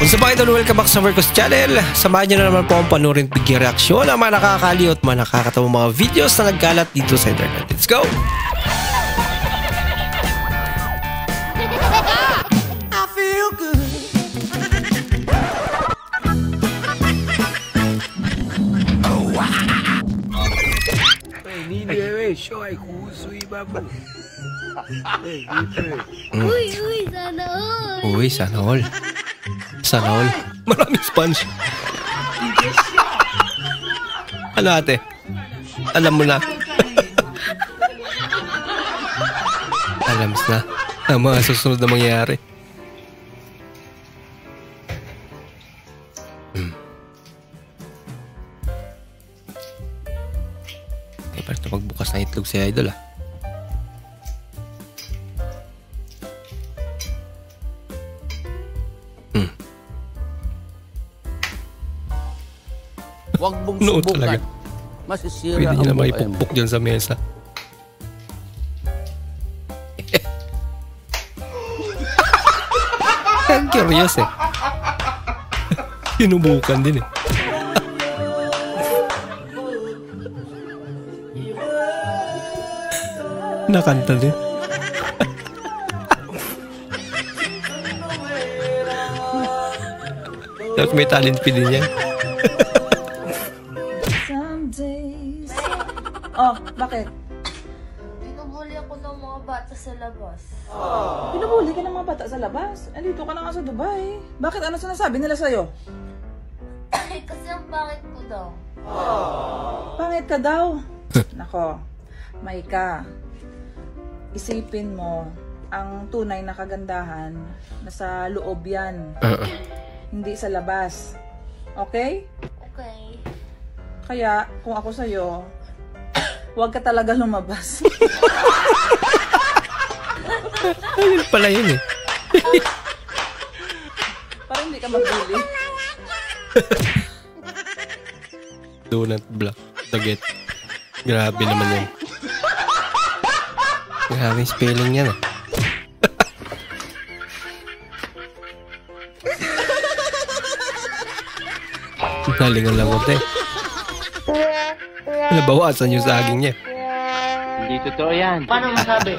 Kung sa mga idol, welcome back sa Vercos Channel. Samahan nyo na naman po ang panurin bigyan reaksyon ng mga nakakaliw at mga nakakatawang mga videos na nagkalat dito sa internet. Let's go! I feel good. Uy, uy, sana all. Uy, sana all. Sana all. Maraming sponge. ano ate? Alam mo na. Alam na. Ang mga susunod na mangyayari. Hmm. Parang ito magbukas ng itlog si Idol ah. Huwag mong Noo subukan. talaga. Masisira Pwede ang niya na buhay mo. maipukpok dyan sa mesa. Ang curious eh. Sinubukan din eh. Nakanta din. Tapos may talent fee din yan. Oh, bakit? Pinubuli ako ng mga bata sa labas. Pinabuli ka ng mga bata sa labas. Andito ka na nga sa Dubai. Bakit ano sinasabi nila sa'yo? Eh, kasi ang pangit ko daw. Pangit ka daw. Nako, may ka. Isipin mo, ang tunay na kagandahan, nasa loob yan, Oo. hindi sa labas. Okay? Okay. Kaya, kung ako sa'yo, huwag ka talaga lumabas. Ayun pala yun eh. Para hindi ka mabuli. Donut block. Daget. Grabe naman yun. Grabe spelling yan ah. Nalingon lang ko eh. Nabawasan yung saging niya. Hindi totoo yan. Paano masabi?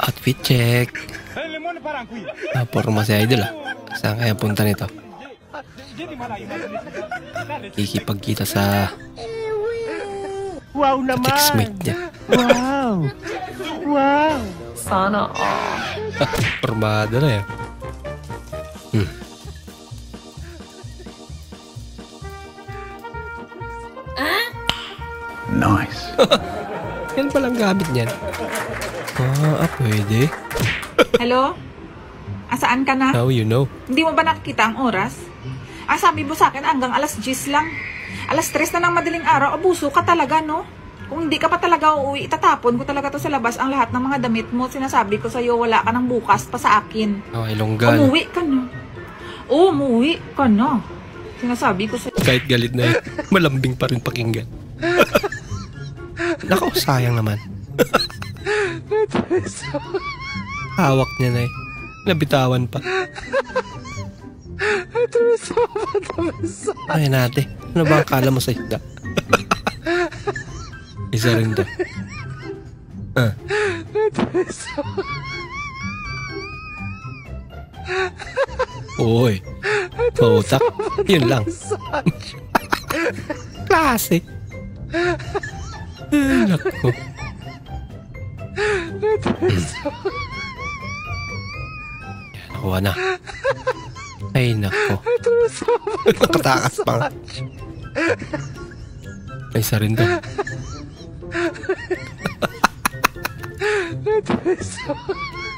Outfit check. Ah, porma si Idol ah. Saan kaya punta nito? Kikipagkita sa Wow naman! chexmate niya. Wow! Wow! Formado na yan. Nice. Yan palang gamit niyan. Ah, ah, pwede. Hello? Asaan ka na? Now you know. Hindi mo ba nakikita ang oras? Ah, sabi mo sa akin hanggang alas 10 lang. Alas 3 na ng madaling araw, abuso ka talaga, no? Kung hindi ka pa talaga uuwi, itatapon ko talaga to sa labas ang lahat ng mga damit mo. Sinasabi ko sa'yo, wala ka ng bukas pa sa akin. Oh, ilonggan. Umuwi ka na. Oo, umuwi ka na. Sinasabi ko sa'yo. Kahit galit na yun, malambing pa rin pakinggan. Nako, sayang naman. Hawak niya na eh. Nabitawan pa. Ay, nate. Ano ba ang kala mo sa isda? Isa rin to. Ah. Uy. Pautak. Yun lang. Klase. Nako. Yan, nakuha na. Ay, nako. Nakatakas pa nga. Ay, isa rin to.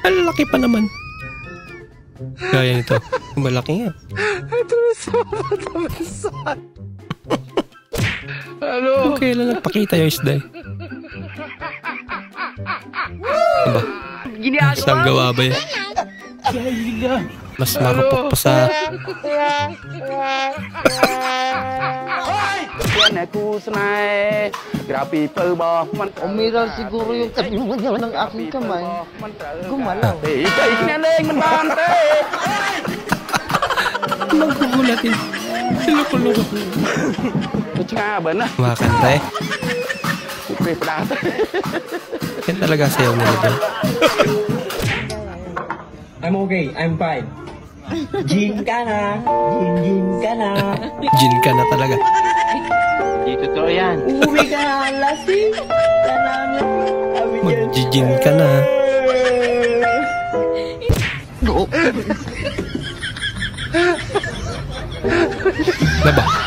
Ang laki pa naman. Kaya nito. Malaki nga. Ano? Okay lang nagpakita yung isda eh. Aba, Ginagawa isang gawa ba yan? Mas marupok pa sa... Umiral siguro yung kalimutan ng aking kamay. Gumalaw. Nagugulatin. Loko-loko. Ito nga ba na? Kumakanta eh. Pre, padata. Yan talaga sayaw nila doon. I'm okay. I'm fine. Gin ka na. Gin, gin ka na. Gin ka na talaga. Hindi totoo yan. Uwi ka na, lasing. Ka na nga. Sabi niya, Mag-gin ka na. Laba.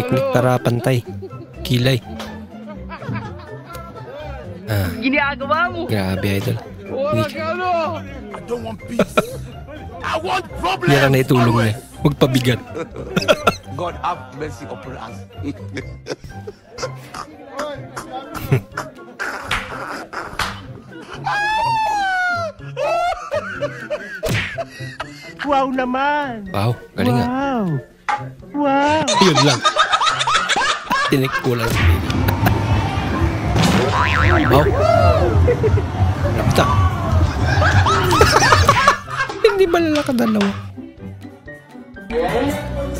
Teknik para pantay. Kilay. Ah, Ginagawa mo. grabe idol. Ka, I don't want peace. I want problems. niya. Magpabigat. God have mercy upon us. Wow naman. Wow, galing nga. Wow. Wow. Yun lang. Tinik ko lang sa baby. Wow. Lapta. Hindi ba lalakad dalawa?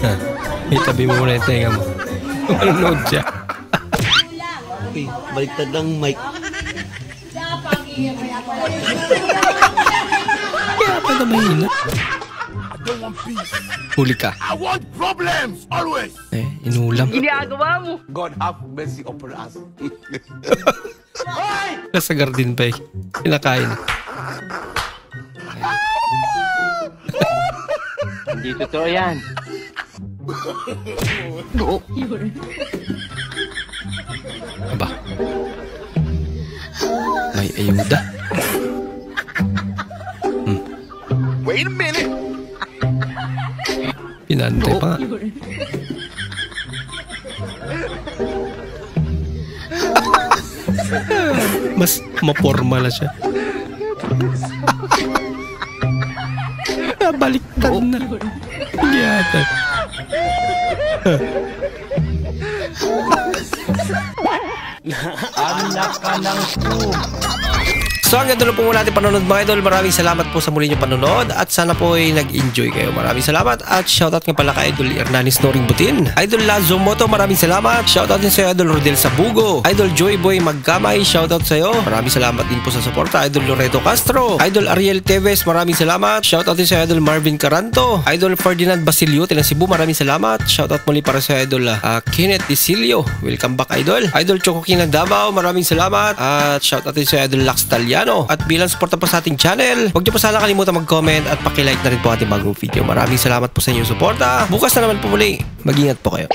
Ha, itabi mo muna yung tenga mo. Manonood siya. Baliktad ang mic. Kaya pa na mahina. Huli ka. I want problems always. Eh, inulam. Ginagawa mo. God have mercy upon us. Nasa garden pa eh. Kinakain. Hindi totoo yan. Aba. May ayuda. Wait a minute. Pinantay pa nga. Mas maporma na siya. Ah, Baliktad na. Yata. So hanggang doon po muna ating panonood mga idol. Maraming salamat po sa muli niyong panonood at sana po ay nag-enjoy kayo. Maraming salamat at shoutout nga pala kay Idol Hernanis Noring Butin. Idol Lazo Moto, maraming salamat. Shoutout din sa Idol Rodel Sabugo. Idol Joy Boy Magkamay, shoutout sa iyo. Maraming salamat din po sa suporta. Idol Loreto Castro. Idol Ariel Teves, maraming salamat. Shoutout din sa Idol Marvin Caranto. Idol Ferdinand Basilio, ng Cebu, maraming salamat. Shoutout muli para sa Idol ah, Kenneth Disilio. Welcome back Idol. Idol Choco Davao, maraming salamat. At shoutout din sa Idol Lax Taliano. At bilang suporta po sa ating channel, huwag niyo po sana kalimutan mag-comment at pakilike na rin po ating bagong video. Maraming salamat po sa inyong suporta. Bukas na naman po muli. Mag-ingat po kayo.